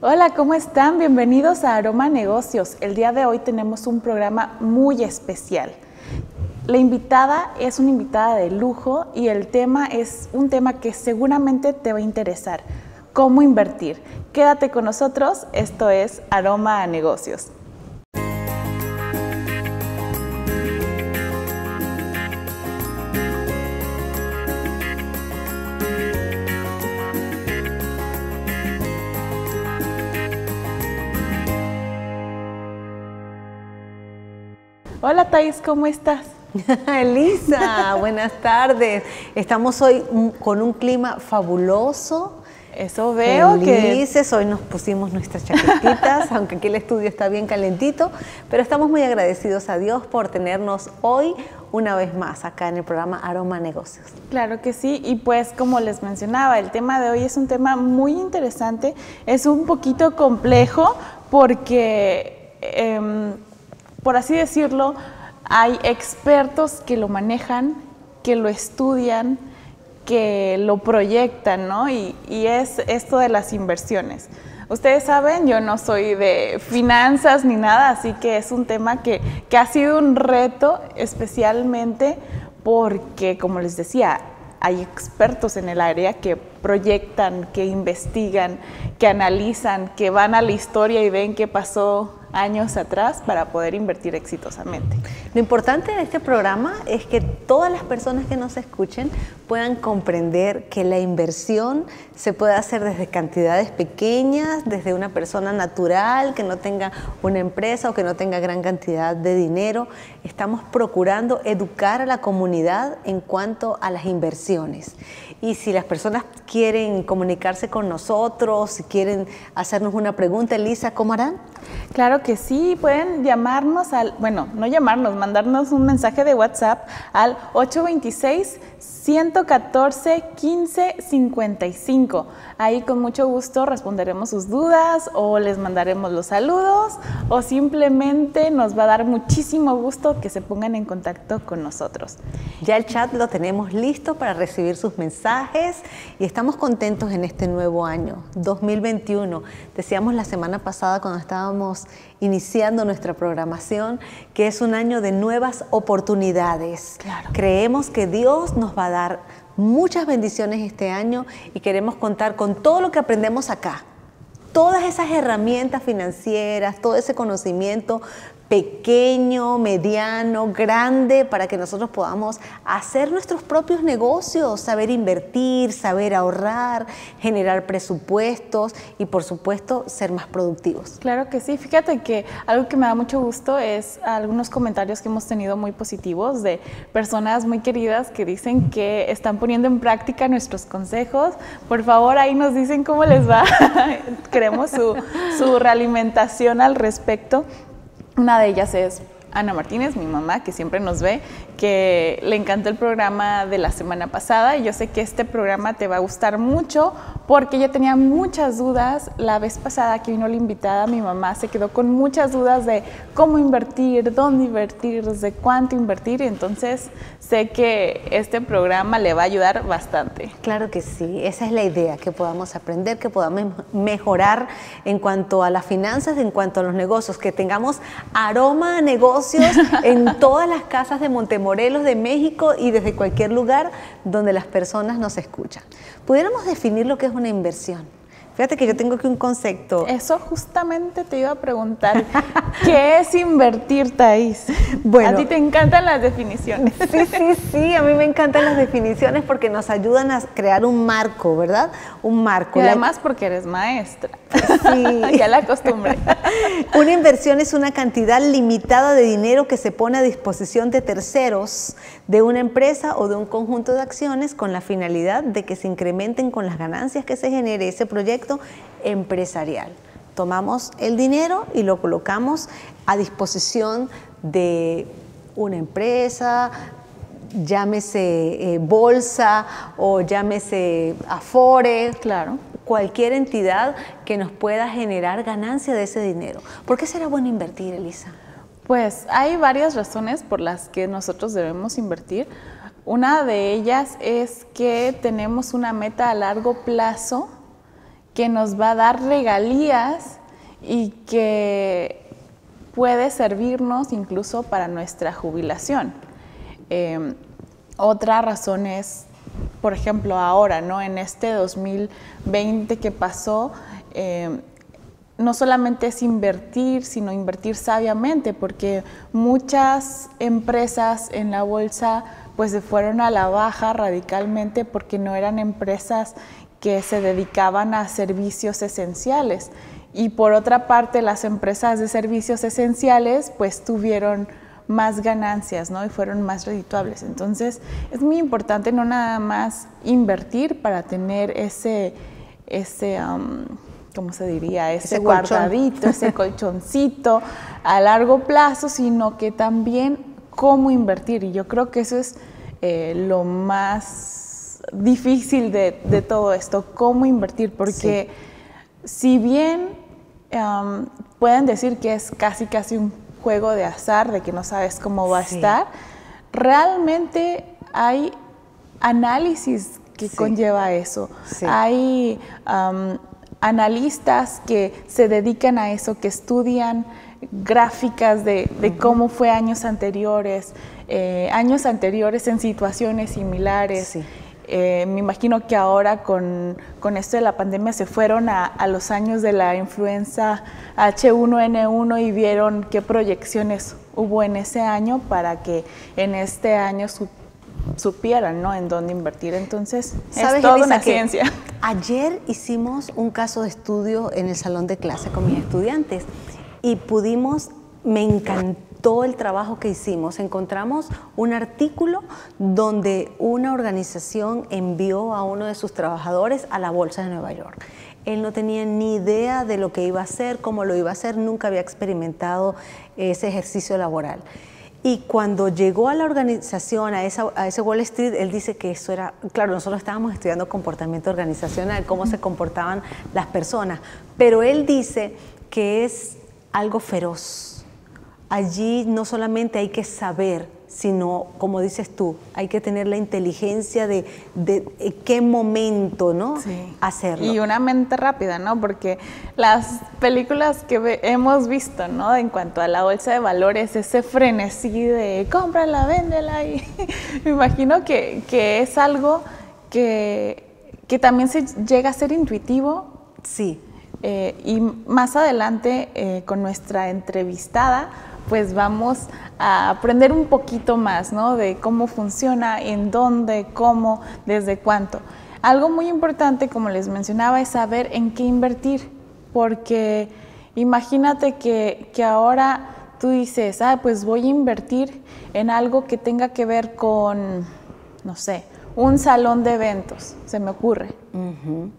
Hola, ¿cómo están? Bienvenidos a Aroma Negocios. El día de hoy tenemos un programa muy especial. La invitada es una invitada de lujo y el tema es un tema que seguramente te va a interesar. ¿Cómo invertir? Quédate con nosotros, esto es Aroma a Negocios. Hola Thais, ¿cómo estás? Elisa, buenas tardes. Estamos hoy con un clima fabuloso. Eso veo Felices. Hoy nos pusimos nuestras chaquetitas, aunque aquí el estudio está bien calentito, pero estamos muy agradecidos a Dios por tenernos hoy una vez más acá en el programa Aroma Negocios. Claro que sí, y pues como les mencionaba, el tema de hoy es un tema muy interesante, es un poquito complejo porque... Em, por así decirlo, hay expertos que lo manejan, que lo estudian, que lo proyectan, ¿no? Y, es esto de las inversiones. Ustedes saben, yo no soy de finanzas ni nada, así que es un tema que, que ha sido un reto especialmente porque, como les decía, hay expertos en el área que proyectan, que investigan, que analizan, que van a la historia y ven qué pasó años atrás para poder invertir exitosamente. Lo importante de este programa es que todas las personas que nos escuchen puedan comprender que la inversión se puede hacer desde cantidades pequeñas, desde una persona natural que no tenga una empresa o que no tenga gran cantidad de dinero. Estamos procurando educar a la comunidad en cuanto a las inversiones. Y si las personas quieren comunicarse con nosotros, si quieren hacernos una pregunta, Elisa, ¿cómo harán? Claro que sí, pueden llamarnos al, bueno, no llamarnos, mandarnos un mensaje de WhatsApp al 826 114 15 55. Ahí con mucho gusto responderemos sus dudas o les mandaremos los saludos o simplemente nos va a dar muchísimo gusto que se pongan en contacto con nosotros. Ya el chat lo tenemos listo para recibir sus mensajes y estamos contentos en este nuevo año, 2021. Decíamos la semana pasada cuando estábamos iniciando nuestra programación que es un año de nuevas oportunidades. Creemos que Dios nos va a dar muchas bendiciones este año y queremos contar con todo lo que aprendemos acá. Todas esas herramientas financieras, todo ese conocimiento pequeño, mediano, grande, para que nosotros podamos hacer nuestros propios negocios, saber invertir, saber ahorrar, generar presupuestos y por supuesto ser más productivos. Claro que sí, fíjate que algo que me da mucho gusto es algunos comentarios que hemos tenido muy positivos de personas muy queridas que dicen que están poniendo en práctica nuestros consejos. Por favor, ahí nos dicen cómo les va. Queremos su, su realimentación al respecto. Una de ellas es Ana Martínez, mi mamá, que siempre nos ve, que le encantó el programa de la semana pasada y yo sé que este programa te va a gustar mucho porque ella tenía muchas dudas. La vez pasada que vino la invitada, mi mamá se quedó con muchas dudas de cómo invertir, dónde invertir, desde cuánto invertir. Entonces sé que este programa le va a ayudar bastante. Claro que sí, esa es la idea, que podamos aprender, que podamos mejorar en cuanto a las finanzas, en cuanto a los negocios, que tengamos aroma a negocios en todas las casas de Montemor Morelos, de México y desde cualquier lugar donde las personas nos escuchan. ¿Pudiéramos definir lo que es una inversión? Fíjate que yo tengo aquí un concepto. Eso justamente te iba a preguntar. ¿Qué es invertir, Thais? Bueno, a ti te encantan las definiciones. Sí, sí, sí, a mí me encantan las definiciones porque nos ayudan a crear un marco, ¿verdad? Un marco. Y además porque eres maestra. Sí. ya la costumbre. Una inversión es una cantidad limitada de dinero que se pone a disposición de terceros, de una empresa o de un conjunto de acciones con la finalidad de que se incrementen con las ganancias que se genere ese proyecto empresarial. Tomamos el dinero y lo colocamos a disposición de una empresa, llámese eh, bolsa o llámese Afore, claro. cualquier entidad que nos pueda generar ganancia de ese dinero. ¿Por qué será bueno invertir, Elisa? Pues hay varias razones por las que nosotros debemos invertir. Una de ellas es que tenemos una meta a largo plazo que nos va a dar regalías y que puede servirnos incluso para nuestra jubilación. Em, otra razón es, por ejemplo, ahora, ¿no? En este 2020 que pasó, em, no solamente es invertir, sino invertir sabiamente, porque muchas empresas en la bolsa pues se fueron a la baja radicalmente porque no eran empresas que se dedicaban a servicios esenciales. Y por otra parte, las empresas de servicios esenciales pues tuvieron más ganancias, ¿no? Y fueron más redituables. Entonces, es muy importante no nada más invertir para tener ese, ese ¿cómo se diría? Ese, guardadito, ese colchoncito a largo plazo, sino que también cómo invertir. Y yo creo que eso es eh, lo más difícil de, todo esto, cómo invertir, porque si bien pueden decir que es casi casi un juego de azar, de que no sabes cómo va a estar, realmente hay análisis que conlleva eso. Hay analistas que se dedican a eso, que estudian gráficas de, cómo fue años anteriores, eh, años anteriores en situaciones similares. Eh, me imagino que ahora con, esto de la pandemia se fueron a, los años de la influenza H1N1 y vieron qué proyecciones hubo en ese año para que en este año supieran ¿no? en dónde invertir. Entonces, es toda una ciencia. Ayer hicimos un caso de estudio en el salón de clase con mis estudiantes y pudimos, me encantó el trabajo que hicimos. Encontramos un artículo donde una organización envió a uno de sus trabajadores a la Bolsa de Nueva York. Él no tenía ni idea de lo que iba a hacer, cómo lo iba a hacer, nunca había experimentado ese ejercicio laboral. Y cuando llegó a la organización, a, ese Wall Street, él dice que eso era, claro, nosotros estábamos estudiando comportamiento organizacional, cómo se comportaban las personas, pero él dice que es algo feroz. Allí no solamente hay que saber, sino, como dices tú, hay que tener la inteligencia de, de, qué momento, ¿no? Hacerlo. Y una mente rápida, ¿no? Porque las películas que hemos visto, ¿no? En cuanto a la bolsa de valores, ese frenesí de cómprala, véndela, y me imagino que, que es algo que, que también se llega a ser intuitivo. Sí. Eh, y más adelante eh, con nuestra entrevistada, pues vamos a aprender un poquito más, ¿no? De cómo funciona, en dónde, cómo, desde cuánto. Algo muy importante, como les mencionaba, es saber en qué invertir, porque imagínate que, que ahora tú dices, ah, pues voy a invertir en algo que tenga que ver con, no sé, un salón de eventos, se me ocurre.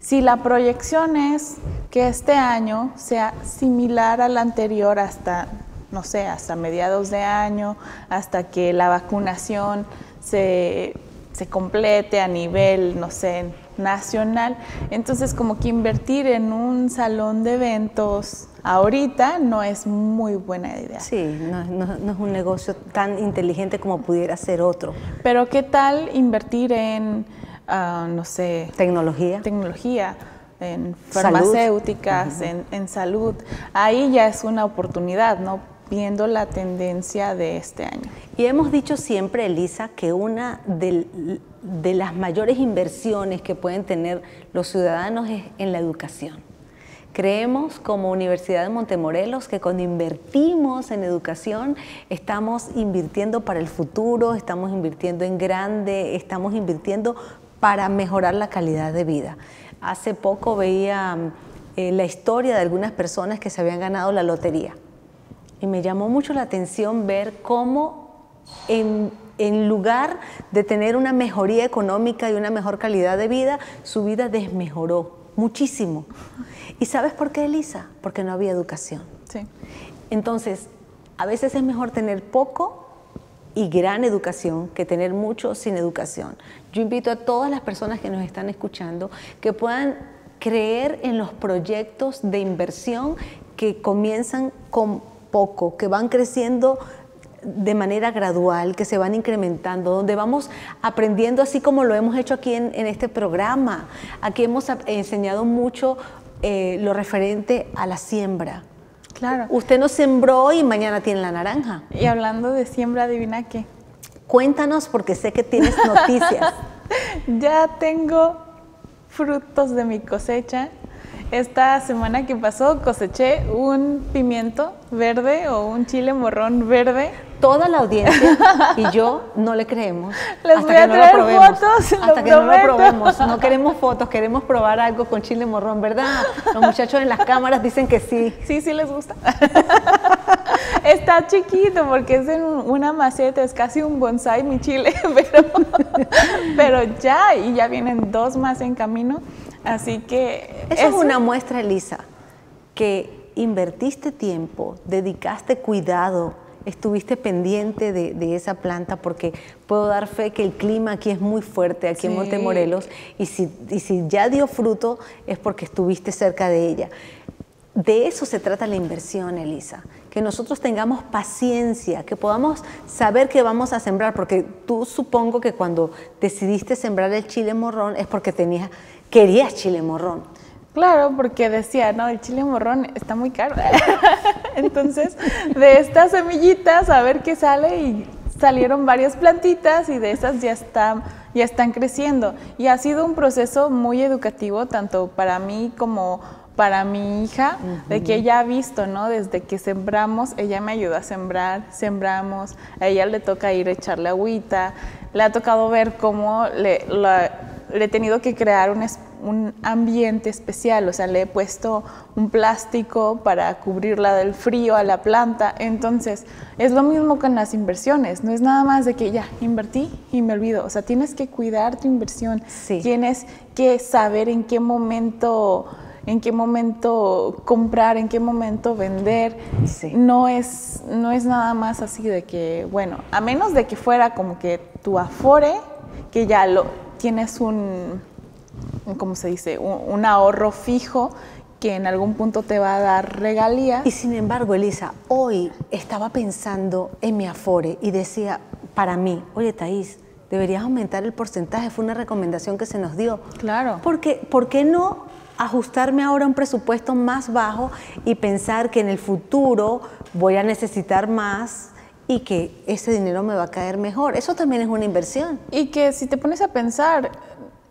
Si la proyección es que este año sea similar al anterior hasta, no sé, hasta mediados de año, hasta que la vacunación se, se complete a nivel, no sé, nacional, entonces como que invertir en un salón de eventos ahorita no es muy buena idea. Sí, no, es un negocio tan inteligente como pudiera ser otro. Pero ¿qué tal invertir en, ah, no sé... Tecnología. Tecnología, en farmacéuticas, En, salud. Ahí ya es una oportunidad, ¿no? Viendo la tendencia de este año. Y hemos dicho siempre, Elisa, que una de, las mayores inversiones que pueden tener los ciudadanos es en la educación. Creemos como Universidad de Montemorelos que cuando invertimos en educación estamos invirtiendo para el futuro, estamos invirtiendo en grande, estamos invirtiendo para mejorar la calidad de vida. Hace poco veía eh, la historia de algunas personas que se habían ganado la lotería y me llamó mucho la atención ver cómo en, en lugar de tener una mejoría económica y una mejor calidad de vida, su vida desmejoró muchísimo. ¿Y sabes por qué, Elisa? Porque no había educación. Sí. Entonces, a veces es mejor tener poco y gran educación que tener mucho sin educación. Yo invito a todas las personas que nos están escuchando que puedan creer en los proyectos de inversión que comienzan con poco, que van creciendo de manera gradual, que se van incrementando, donde vamos aprendiendo así como lo hemos hecho aquí en, este programa. Aquí hemos enseñado mucho eh, lo referente a la siembra. Claro. Usted no sembró y mañana tiene la naranja. Y hablando de siembra, adivina qué. Cuéntanos porque sé que tienes noticias. ya tengo frutos de mi cosecha. Esta semana que pasó coseché un pimiento verde o un chile morrón verde toda la audiencia y yo no le creemos. Les hasta voy a que traer no lo probemos, fotos, hasta que no lo probemos. No queremos fotos, queremos probar algo con chile morrón, ¿verdad? Los muchachos en las cámaras dicen que sí. Sí, sí les gusta. Está chiquito porque es en una maceta, es casi un bonsai mi chile, pero, pero ya, y ya vienen dos más en camino, así que... Eso es una muestra, Elisa, que invertiste tiempo, dedicaste cuidado, estuviste pendiente de, esa planta porque puedo dar fe que el clima aquí es muy fuerte, aquí en Montemorelos, y si, y si ya dio fruto es porque estuviste cerca de ella. De eso se trata la inversión, Elisa, que nosotros tengamos paciencia, que podamos saber que vamos a sembrar, porque tú supongo que cuando decidiste sembrar el chile morrón es porque tenías, querías chile morrón. Claro, porque decía, no, el chile morrón está muy caro. Entonces, de estas semillitas, a ver qué sale y salieron varias plantitas y de esas ya están, ya están creciendo. Y ha sido un proceso muy educativo, tanto para mí como para mi hija, de que ella ha visto, ¿no? Desde que sembramos, ella me ayuda a sembrar, sembramos, a ella le toca ir a echarle agüita, le ha tocado ver cómo le, le he tenido que crear un, un, ambiente especial, o sea, le he puesto un plástico para cubrirla del frío a la planta. Entonces, es lo mismo con las inversiones, no es nada más de que ya invertí y me olvido, o sea, tienes que cuidar tu inversión, tienes que saber en qué momento en qué momento comprar, en qué momento vender. No, es, no es nada más así de que, bueno, a menos de que fuera como que tu afore, que ya lo, tienes un, ¿cómo se dice? Un, ahorro fijo que en algún punto te va a dar regalía. Y sin embargo, Elisa, hoy estaba pensando en mi Afore y decía para mí, oye Thais, deberías aumentar el porcentaje, fue una recomendación que se nos dio. Claro. Porque, ¿Por qué no ajustarme ahora a un presupuesto más bajo y pensar que en el futuro voy a necesitar más y que ese dinero me va a caer mejor. Eso también es una inversión. Y que si te pones a pensar,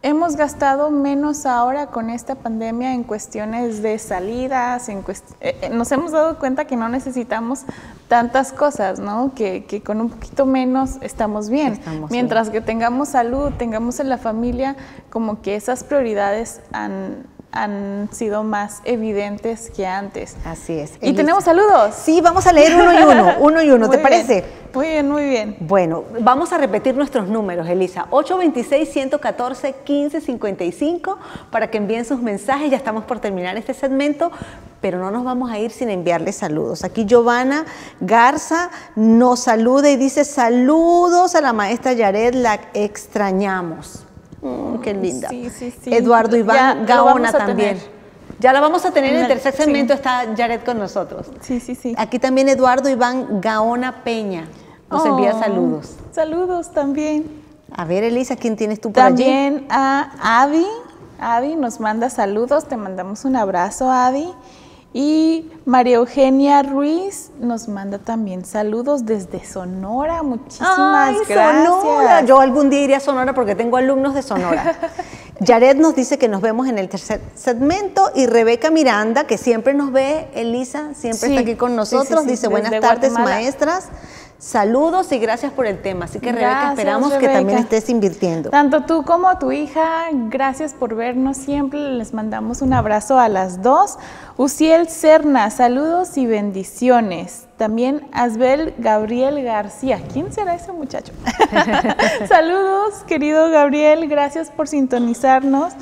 hemos gastado menos ahora con esta pandemia en cuestiones de salidas, en eh, eh, nos hemos dado cuenta que no necesitamos tantas cosas, ¿no? Que, que con un poquito menos estamos bien. Mientras que tengamos salud, tengamos en la familia, como que esas prioridades han han sido más evidentes que antes. Así es. ¿Y tenemos saludos? Sí, vamos a leer uno y uno, uno y uno, ¿te parece? Muy bien, muy bien. Bueno, vamos a repetir nuestros números, Elisa. 826-114-1555 para que envíen sus mensajes. Ya estamos por terminar este segmento, pero no nos vamos a ir sin enviarles saludos. Aquí Giovanna Garza nos saluda y dice saludos a la maestra Yared, la extrañamos. Mm, qué linda. Eduardo Iván Gaona también. Ya la vamos a tener en el tercer segmento, está Jared con nosotros. Sí, sí, sí. Aquí también Eduardo Iván Gaona Peña nos envía oh, saludos. Saludos también. A ver, Elisa, ¿quién tienes tú por También a Adi. Adi nos manda saludos, te mandamos un abrazo, Adi. Y María Eugenia Ruiz nos manda también saludos desde Sonora. Muchísimas gracias. Sonora. Yo algún día iría a Sonora porque tengo alumnos de Sonora. Yaret nos dice que nos vemos en el tercer segmento y Rebeca Miranda, que siempre nos ve, Elisa, siempre está aquí con nosotros, dice buenas tardes maestras. Saludos y gracias por el tema. Así que Rebeca, esperamos que también estés invirtiendo. Tanto tú como tu hija, gracias por vernos siempre. Les mandamos un abrazo a las dos. Uciel Cerna, saludos y bendiciones. También Asbel Gabriel García. ¿Quién será ese muchacho? saludos, querido Gabriel. Gracias por sintonizarnos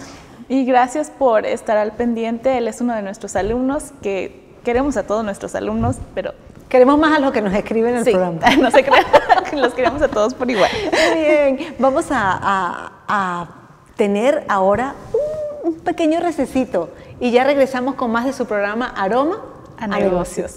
y gracias por estar al pendiente. Él es uno de nuestros alumnos que queremos a todos nuestros alumnos, pero Queremos más a los que nos escriben en el programa. No se crean, los queremos a todos por igual. Bien, vamos a, tener ahora un, pequeño recesito y ya regresamos con más de su programa Aroma a, negocios.